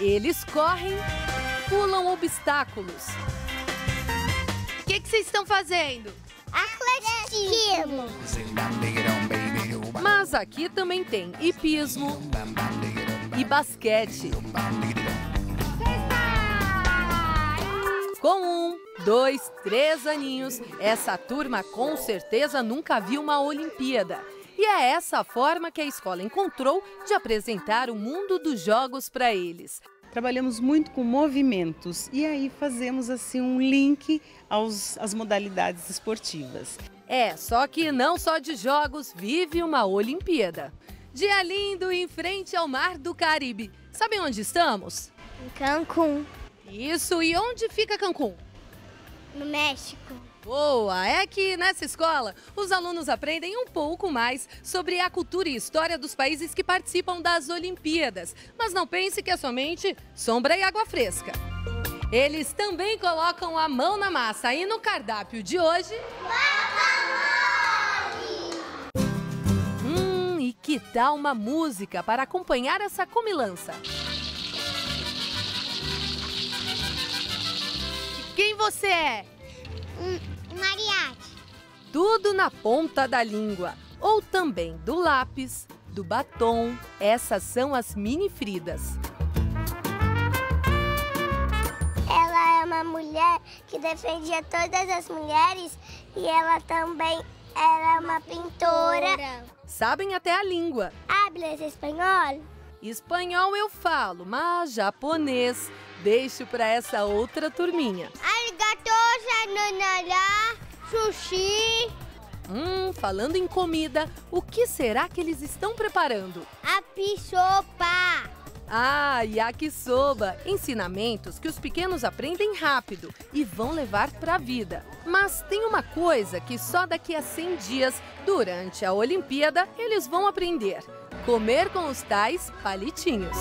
Eles correm, pulam obstáculos. O que que vocês estão fazendo? Atletismo. Mas aqui também tem hipismo e basquete. Com um, dois, três aninhos, essa turma com certeza nunca viu uma Olimpíada. E é essa a forma que a escola encontrou de apresentar o mundo dos jogos para eles. Trabalhamos muito com movimentos e aí fazemos assim um link aos, às modalidades esportivas. É, só que não só de jogos vive uma Olimpíada. Dia lindo em frente ao Mar do Caribe. Sabem onde estamos? Em Cancún, Isso, e onde fica Cancún? No México. Boa! É que nessa escola os alunos aprendem um pouco mais sobre a cultura e história dos países que participam das Olimpíadas. Mas não pense que é somente sombra e água fresca. Eles também colocam a mão na massa e no cardápio de hoje. Hum, e que tal uma música para acompanhar essa comilança? Você é? Mariachi. tudo na ponta da língua, ou também do lápis, do batom. Essas são as mini Fridas. Ela é uma mulher que defendia todas as mulheres e ela também era uma pintora. Sabem até a língua. Hablas espanhol? Espanhol eu falo, mas japonês deixo para essa outra turminha. Sayonara, sushi, Hum, falando em comida, o que será que eles estão preparando? apisopa. Ah, yakisoba, ensinamentos que os pequenos aprendem rápido e vão levar para a vida. Mas tem uma coisa que só daqui a 100 dias, durante a Olimpíada, eles vão aprender: comer com os tais palitinhos.